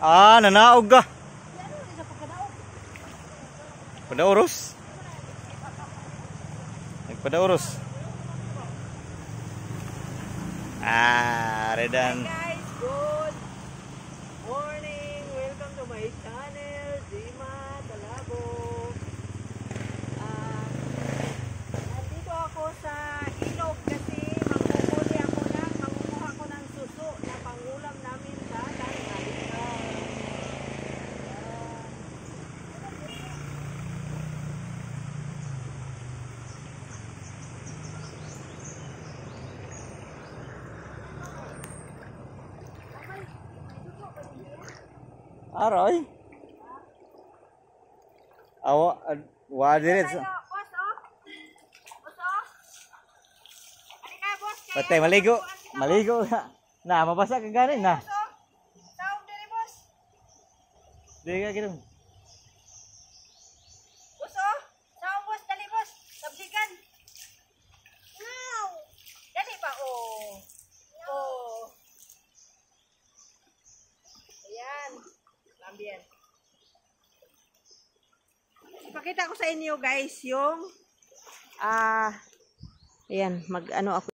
Ah, nanaog ka. Padauros. Nagpadauros. Ah, Redan. guys, good Aroy. Awa, ad- wa dire. Oh. Oh. Patay maligo. Maligo na. Na, mabasa ka ganin na. boss, oh. Tawag diri, boss. Di ka Lambien. Ipakita ko sa inyo, guys, yung ah Ayan, mag ano ako